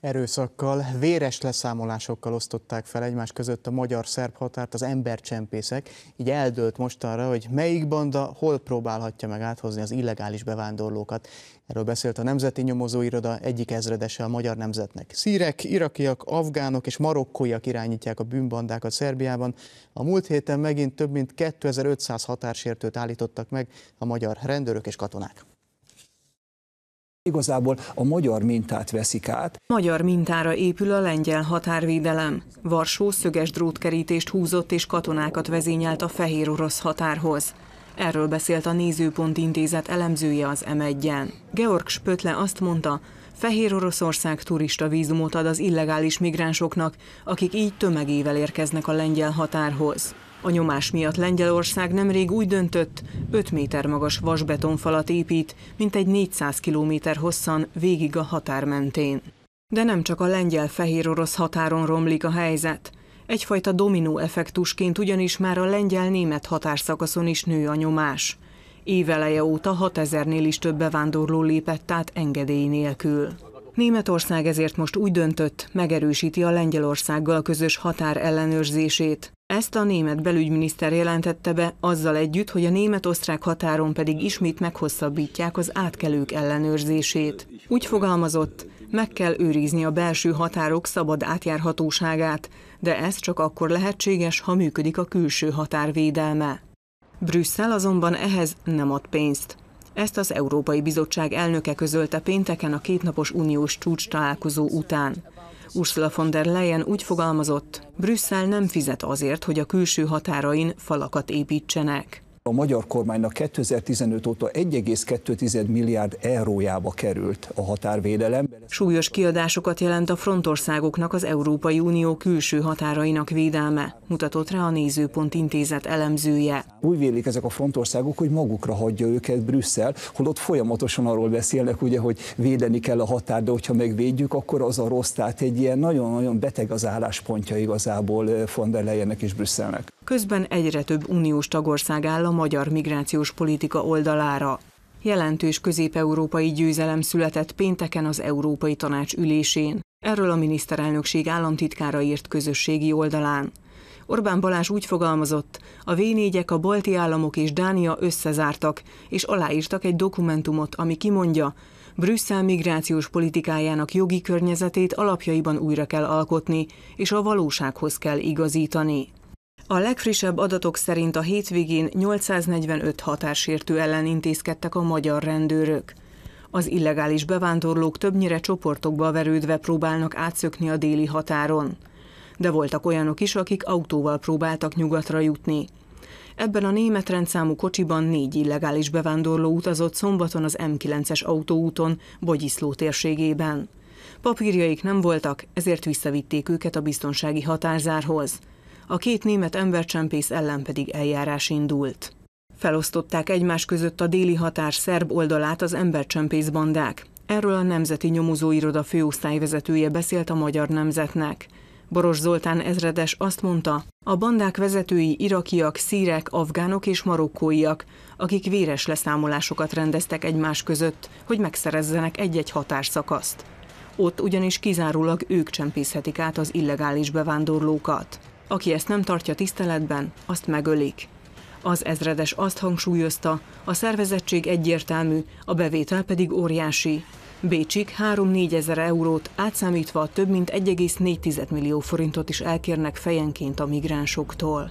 Erőszakkal, véres leszámolásokkal osztották fel egymás között a magyar-szerb határt az embercsempészek, így eldőlt mostanra, hogy melyik banda hol próbálhatja meg áthozni az illegális bevándorlókat. Erről beszélt a Nemzeti Nyomozóiroda egyik ezredese a magyar nemzetnek. Szírek, irakiak, afgánok és marokkóiak irányítják a bűnbandákat Szerbiában. A múlt héten megint több mint 2500 határsértőt állítottak meg a magyar rendőrök és katonák. Igazából a magyar mintát veszik át. Magyar mintára épül a lengyel határvédelem. Varsó szöges drótkerítést húzott és katonákat vezényelt a fehér orosz határhoz. Erről beszélt a Nézőpont Intézet elemzője az M1-en. Georg Spötle azt mondta, Fehér Oroszország turista vízumot ad az illegális migránsoknak, akik így tömegével érkeznek a lengyel határhoz. A nyomás miatt Lengyelország nemrég úgy döntött, 5 méter magas vasbetonfalat épít, mint egy 400 kilométer hosszan végig a határ mentén. De nem csak a lengyel-fehér orosz határon romlik a helyzet. Egyfajta dominó effektusként ugyanis már a lengyel-német határszakaszon is nő a nyomás. Éveleje óta 6000-nél is több bevándorló lépett át engedély nélkül. Németország ezért most úgy döntött, megerősíti a Lengyelországgal közös határ ellenőrzését. Ezt a német belügyminiszter jelentette be, azzal együtt, hogy a német-osztrák határon pedig ismét meghosszabbítják az átkelők ellenőrzését. Úgy fogalmazott, meg kell őrizni a belső határok szabad átjárhatóságát, de ez csak akkor lehetséges, ha működik a külső határ védelme. Brüsszel azonban ehhez nem ad pénzt. Ezt az Európai Bizottság elnöke közölte pénteken a kétnapos uniós csúcs találkozó után. Ursula von der Leyen úgy fogalmazott, Brüsszel nem fizet azért, hogy a külső határain falakat építsenek. A magyar kormánynak 2015 óta 1,2 milliárd eurójába került a határvédelem. Súlyos kiadásokat jelent a frontországoknak az Európai Unió külső határainak védelme, mutatott rá a Nézőpont Intézet elemzője. Úgy vélik ezek a frontországok, hogy magukra hagyja őket Brüsszel, holott folyamatosan arról beszélnek, ugye, hogy védeni kell a határ, de hogyha megvédjük, akkor az a rossz. Tehát egy ilyen nagyon-nagyon beteg az álláspontja igazából von der Leyennek és Brüsszelnek. Közben egyre több uniós tagország áll a magyar migrációs politika oldalára. Jelentős közép-európai győzelem született pénteken az Európai Tanács ülésén. Erről a miniszterelnökség államtitkára írt közösségi oldalán. Orbán Balázs úgy fogalmazott, a v a balti államok és Dánia összezártak, és aláírtak egy dokumentumot, ami kimondja, Brüsszel migrációs politikájának jogi környezetét alapjaiban újra kell alkotni, és a valósághoz kell igazítani. A legfrissebb adatok szerint a hétvégén 845 határsértő ellen intézkedtek a magyar rendőrök. Az illegális bevándorlók többnyire csoportokba verődve próbálnak átszökni a déli határon. De voltak olyanok is, akik autóval próbáltak nyugatra jutni. Ebben a német rendszámú kocsiban négy illegális bevándorló utazott szombaton az M9-es autóúton, Bogyiszló térségében. Papírjaik nem voltak, ezért visszavitték őket a biztonsági határzárhoz a két német embercsempész ellen pedig eljárás indult. Felosztották egymás között a déli határ szerb oldalát az embercsempész bandák. Erről a Nemzeti Nyomozóiroda főosztályvezetője beszélt a magyar nemzetnek. Boros Zoltán ezredes azt mondta, a bandák vezetői irakiak, szírek, afgánok és marokkóiak, akik véres leszámolásokat rendeztek egymás között, hogy megszerezzenek egy-egy határszakaszt. Ott ugyanis kizárólag ők csempészhetik át az illegális bevándorlókat. Aki ezt nem tartja tiszteletben, azt megölik. Az ezredes azt hangsúlyozta, a szervezettség egyértelmű, a bevétel pedig óriási. Bécsik 3-4 ezer eurót átszámítva több mint 1,4 millió forintot is elkérnek fejenként a migránsoktól.